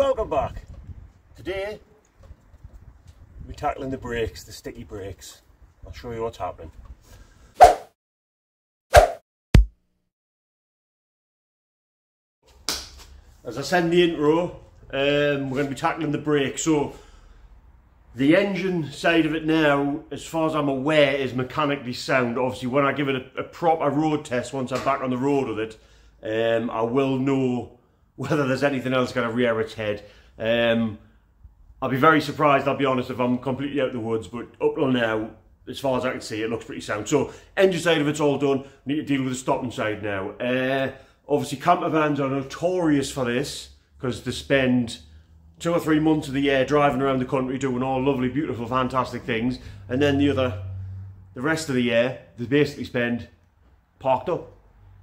welcome back. Today, we're tackling the brakes, the sticky brakes. I'll show you what's happening. As I said in the intro, um, we're going to be tackling the brakes. So, the engine side of it now, as far as I'm aware, is mechanically sound. Obviously, when I give it a, a proper road test, once I'm back on the road with it, um, I will know whether there's anything else going to rear its head. Um, I'll be very surprised, I'll be honest, if I'm completely out of the woods, but up till now, as far as I can see, it looks pretty sound. So, engine side of it's all done. We need to deal with the stopping side now. Uh, obviously, camper vans are notorious for this, because they spend two or three months of the year driving around the country doing all lovely, beautiful, fantastic things, and then the other, the rest of the year, they basically spend parked up.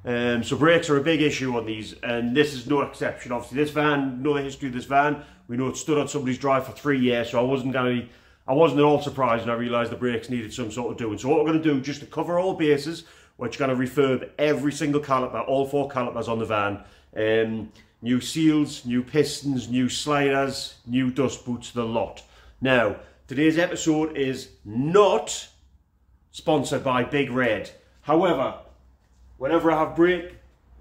Um, so brakes are a big issue on these, and this is no exception. Obviously, this van, know the history of this van. We know it stood on somebody's drive for three years, so I wasn't going to, I wasn't at all surprised when I realised the brakes needed some sort of doing. So what we're going to do, just to cover all bases, we're going to refurb every single caliper, all four calipers on the van. Um, new seals, new pistons, new sliders, new dust boots, the lot. Now, today's episode is not sponsored by Bigg Red. However, whenever I have brake,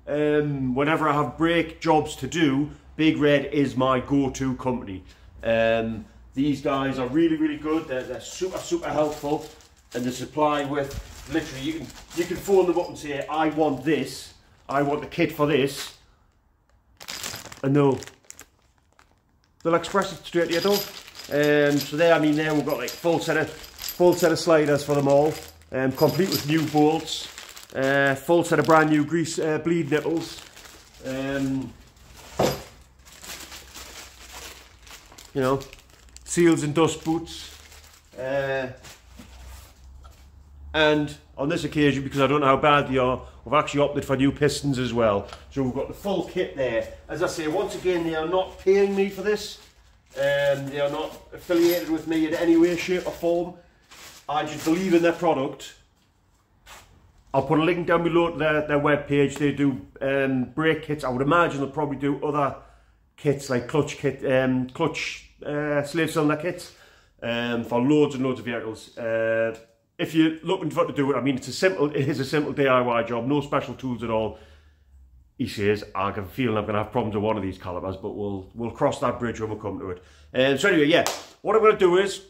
um, whenever I have brake jobs to do, Bigg Red is my go-to company. Um, these guys are really, really good. They're, they're super, super helpful, and they supply with literally you can you can phone them up and say I want this, I want the kit for this, and they'll they'll express it straight to your door. Um, so there, I mean, there we've got like full set of full set of sliders for them all, um, complete with new bolts. Uh, full set of brand new grease uh, bleed nipples. Um, you know, seals and dust boots. Uh, and on this occasion, because I don't know how bad they are, we've actually opted for new pistons as well. So we've got the full kit there. As I say, once again, they are not paying me for this. Um, they are not affiliated with me in any way, shape or form. I just believe in their product I'll put a link down below to their, their webpage. They do um, brake kits. I would imagine they'll probably do other kits like clutch kit, um, clutch uh, slave cylinder kits um, for loads and loads of vehicles. Uh, if you're looking for to do it, I mean, it's a simple, it is a simple DIY job, no special tools at all. He says, I can feel I'm going to have problems with one of these calipers, but we'll we'll cross that bridge when we come to it. Um, so anyway, yeah, what I'm going to do is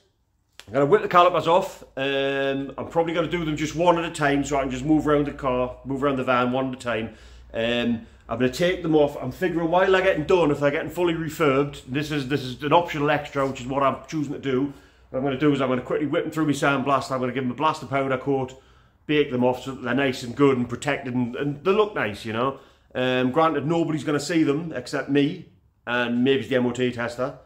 I'm going to whip the calipers off. Um, I'm probably going to do them just one at a time so I can just move around the car, move around the van one at a time. Um, I'm going to take them off. I'm figuring while they're getting done, if they're getting fully refurbed, this is this is an optional extra, which is what I'm choosing to do. What I'm going to do is I'm going to quickly whip them through my sandblast. I'm going to give them a blaster powder coat, bake them off so that they're nice and good and protected and, and they look nice, you know. Um, granted, nobody's going to see them except me and maybe the MOT tester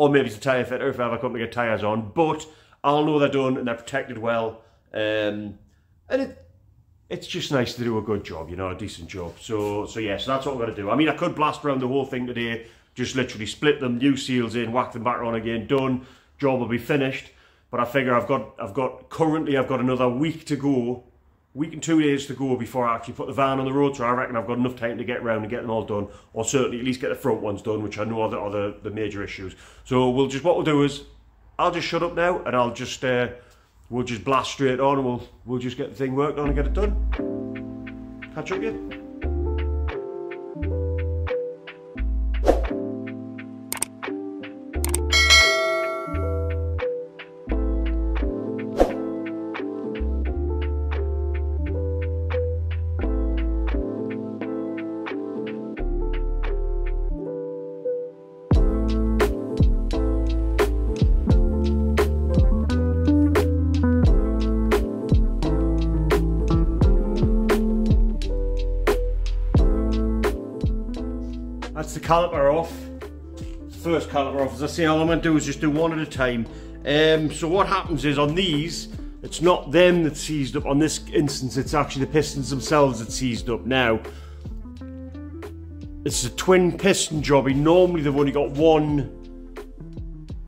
or maybe a tyre fitter if I have a company get tyres on, but I'll know they're done and they're protected well. Um, and it, it's just nice to do a good job, you know, a decent job. So, so yeah, so that's what I'm going to do. I mean, I could blast around the whole thing today, just literally split them, new seals in, whack them back on again, done, job will be finished. But I figure I've got, I've got, currently I've got another week to go week and two days to go before I actually put the van on the road, so I reckon I've got enough time to get around and get them all done, or certainly at least get the front ones done, which I know are the, are the, the major issues. So we'll just, what we'll do is, I'll just shut up now, and I'll just, uh, we'll just blast straight on, and we'll, we'll just get the thing worked on and get it done. Catch up yet? Caliper off. First caliper off. As I say, all I'm to do is just do one at a time. Um, so what happens is on these, it's not them that seized up. On this instance, it's actually the pistons themselves that seized up. Now, it's a twin piston jobby. Normally they've only got one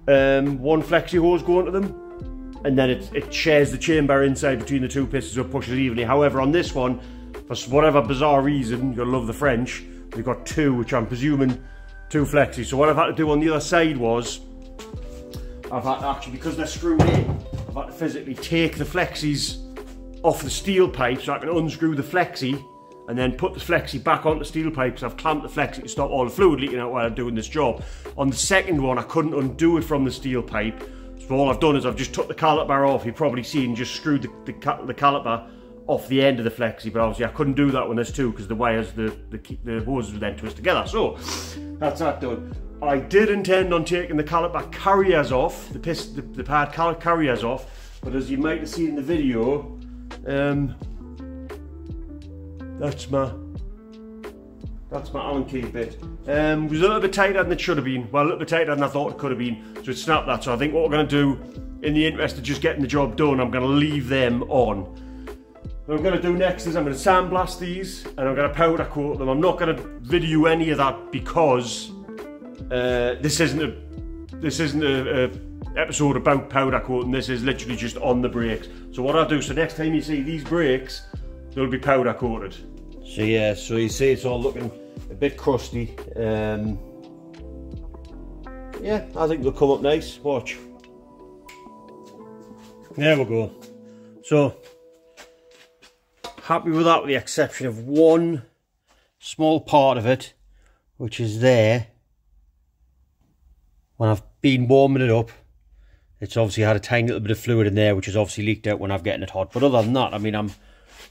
um, one flexi hose going to them. And then it, it shares the chamber inside between the two pistons or pushes evenly. However, on this one, for whatever bizarre reason, you'll love the French, We've got two, which I'm presuming two flexi. So what I've had to do on the other side was, I've had to actually, because they're screwed in, I've had to physically take the flexis off the steel pipe so I can unscrew the flexi and then put the flexi back onto the steel pipes. I've clamped the flexi to stop all the fluid leaking out while I'm doing this job. On the second one, I couldn't undo it from the steel pipe. So all I've done is I've just took the caliper off. You've probably seen just screwed the, the, the caliper off the end of the flexi, but obviously I couldn't do that when there's two because the wires, the, the, the hoses would then twist together. So that's that done. I did intend on taking the caliper carriers off, the, piss, the, the pad carriers off, but as you might have seen in the video, um, that's my that's my Allen key bit. Um, it was a little bit tighter than it should have been. Well, a little bit tighter than I thought it could have been. So it snapped that. So I think what we're going to do, in the interest of just getting the job done, I'm going to leave them on. What I'm going to do next is I'm going to sandblast these and I'm going to powder coat them. I'm not going to video any of that because uh, this isn't a this isn't a, a episode about powder coating. This is literally just on the brakes. So what I'll do, so next time you see these brakes, they'll be powder coated. So yeah, so you see it's all looking a bit crusty. Um, yeah, I think they'll come up nice. Watch. There we go. So, happy with that with the exception of one small part of it, which is there. When I've been warming it up, it's obviously had a tiny little bit of fluid in there, which has obviously leaked out when I've getting it hot. But other than that, I mean, I'm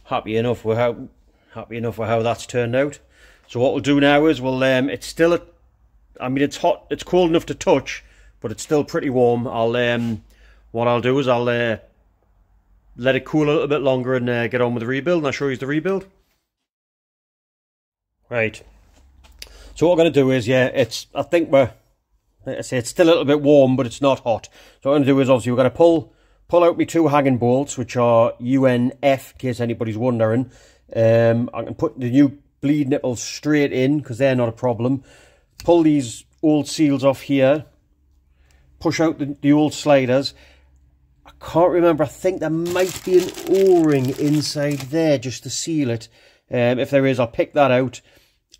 happy enough with how happy enough with how that's turned out. So what we'll do now is we'll um, it's still a, I mean it's hot, it's cold enough to touch, but it's still pretty warm. I'll um, what I'll do is I'll uh, let it cool a little bit longer and uh, get on with the rebuild. And I'll show you the rebuild. Right. So what I'm going to do is, yeah, it's I think we're I say it's still a little bit warm, but it's not hot. So what I'm going to do is obviously we're going to pull pull out my two hanging bolts, which are UNF, in case anybody's wondering. Um, I can put the new bleed nipples straight in because they're not a problem. Pull these old seals off here. Push out the, the old sliders. I can't remember. I think there might be an O-ring inside there just to seal it. Um, if there is, I'll pick that out.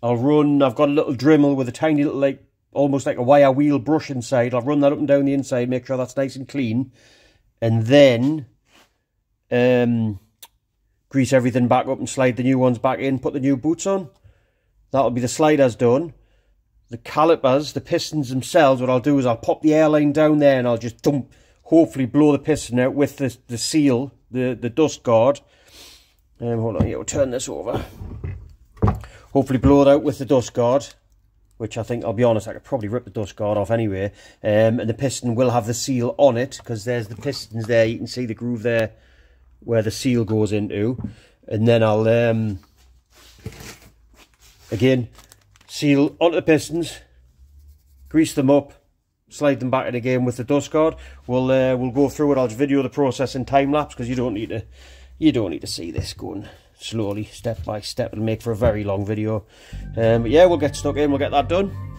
I'll run. I've got a little Dremel with a tiny little like almost like a wire wheel brush inside. I'll run that up and down the inside, make sure that's nice and clean. And then um, grease everything back up and slide the new ones back in, put the new boots on. That'll be the sliders done. The calipers, the pistons themselves, what I'll do is I'll pop the airline down there and I'll just dump, hopefully blow the piston out with the, the seal, the, the dust guard. Um, hold on, yeah, we'll turn this over. Hopefully blow it out with the dust guard which I think, I'll be honest, I could probably rip the dust guard off anyway. Um, and the piston will have the seal on it, because there's the pistons there. You can see the groove there where the seal goes into. And then I'll, um, again, seal onto the pistons, grease them up, slide them back in again with the dust guard. We'll uh, we'll go through it. I'll video the process in time lapse because you don't need to you don't need to see this going slowly, step by step. It'll make for a very long video. Um, but yeah, we'll get stuck in, we'll get that done.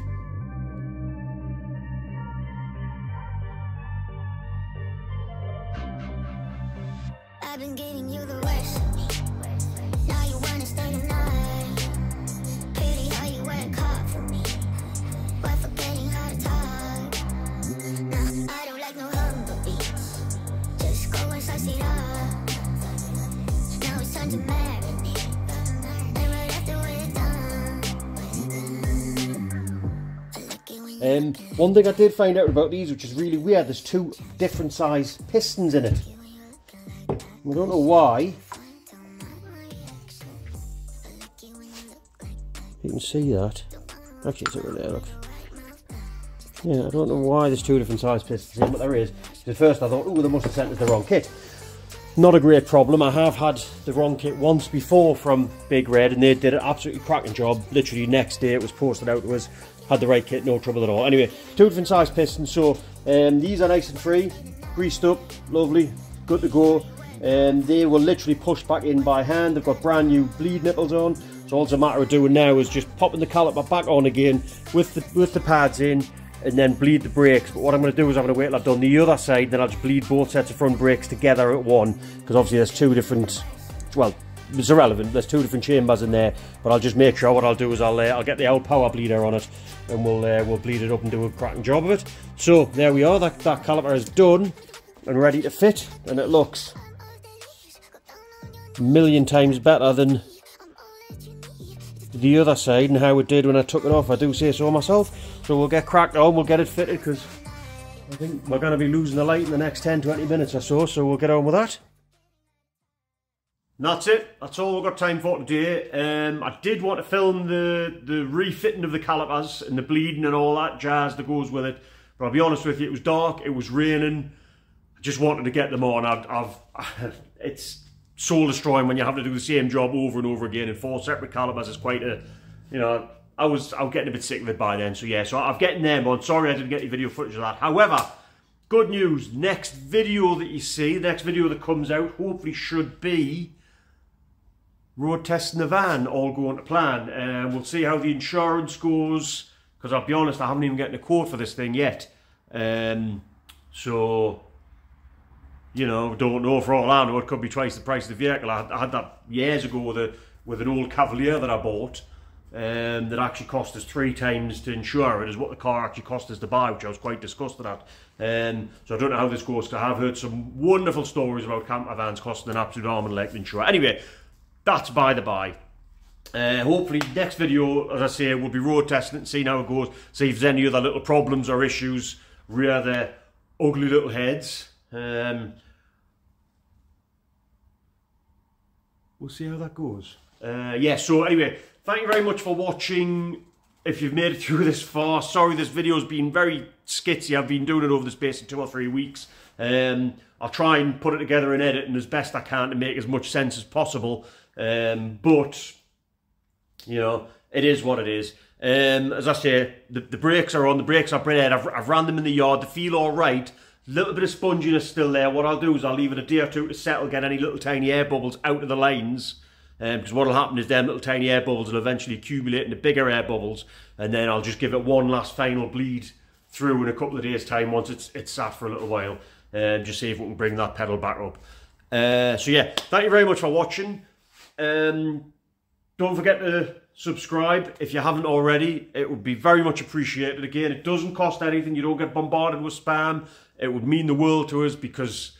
Um, one thing I did find out about these, which is really weird, there's two different size pistons in it. I don't know why. You can see that. Actually, it's over there, look. Yeah, I don't know why there's two different size pistons in, but there is. At first I thought, oh, they must have sent us the wrong kit. Not a great problem. I have had the wrong kit once before from Bigg Red, and they did an absolutely cracking job. Literally next day it was posted out to us had the right kit, no trouble at all. Anyway, two different size pistons. So um, these are nice and free, greased up, lovely, good to go. And um, they were literally pushed back in by hand. They've got brand new bleed nipples on. So all it's a matter of doing now is just popping the caliper back on again with the with the pads in and then bleed the brakes. But what I'm going to do is I'm going to wait till I've done the other side, then I'll just bleed both sets of front brakes together at one because obviously there's two different, well, it's irrelevant. There's two different chambers in there, but I'll just make sure what I'll do is I'll uh, I'll get the old power bleeder on it, and we'll uh, we'll bleed it up and do a cracking job of it. So there we are. That that caliper is done and ready to fit, and it looks a million times better than the other side and how it did when I took it off. I do say so myself. So we'll get cracked on. We'll get it fitted because I think we're going to be losing the light in the next 10 20 minutes or so. So we'll get on with that. And that's it. That's all we've got time for today. Um, I did want to film the, the refitting of the calipers and the bleeding and all that jazz that goes with it. But I'll be honest with you, it was dark, it was raining. I just wanted to get them on. I've, I've it's soul destroying when you have to do the same job over and over again in four separate calipers It's quite a, you know, I was I was getting a bit sick of it by then. So yeah, so I've getting them on. Sorry I didn't get any video footage of that. However, good news. Next video that you see, the next video that comes out, hopefully should be road testing the van all going to plan. And uh, we'll see how the insurance goes. Because I'll be honest, I haven't even gotten a quote for this thing yet. Um, so, you know, don't know for all I know, it could be twice the price of the vehicle. I, I had that years ago with, a, with an old Cavalier that I bought. Um, that actually cost us three times to insure it is what the car actually cost us to buy, which I was quite disgusted at. Um, so I don't know how this goes, because I have heard some wonderful stories about camper vans costing an absolute arm and leg to insure. Anyway, that's by the by. Uh, hopefully next video, as I say, we'll be road testing and seeing how it goes. See if there's any other little problems or issues rear their ugly little heads. Um, we'll see how that goes. Uh, yeah, so anyway, thank you very much for watching. If you've made it through this far, sorry this video's been very skitsy. I've been doing it over the space of two or three weeks. Um, I'll try and put it together and edit and as best I can to make as much sense as possible. Um, but, you know, it is what it is. Um, as I say, the, the brakes are on, the brakes are bred. I've, I've ran them in the yard, they feel all right. A little bit of sponginess still there. What I'll do is I'll leave it a day or two to settle, get any little tiny air bubbles out of the lines. Because um, what will happen is them little tiny air bubbles will eventually accumulate into bigger air bubbles. And then I'll just give it one last final bleed through in a couple of days' time once it's, it's sat for a little while. And um, just see if we can bring that pedal back up. Uh, so yeah, thank you very much for watching. Um, don't forget to subscribe if you haven't already. It would be very much appreciated. Again, it doesn't cost anything. You don't get bombarded with spam. It would mean the world to us because,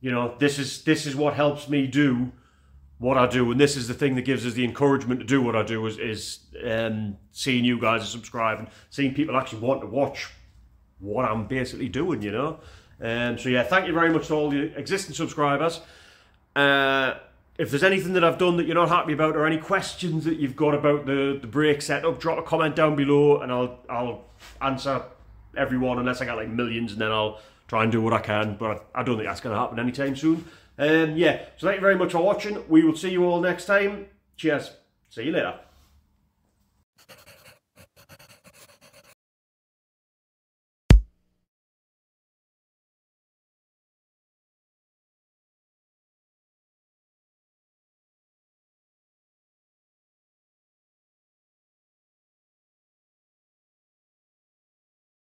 you know, this is this is what helps me do what I do, and this is the thing that gives us the encouragement to do what I do is, is um, seeing you guys and seeing people actually want to watch what I'm basically doing, you know. Um, so yeah, thank you very much to all the existing subscribers. Uh, if there's anything that I've done that you're not happy about or any questions that you've got about the, the brake setup, drop a comment down below and I'll I'll answer everyone unless I got like millions and then I'll try and do what I can. But I don't think that's going to happen anytime soon. Um, yeah, so thank you very much for watching. We will see you all next time. Cheers. See you later.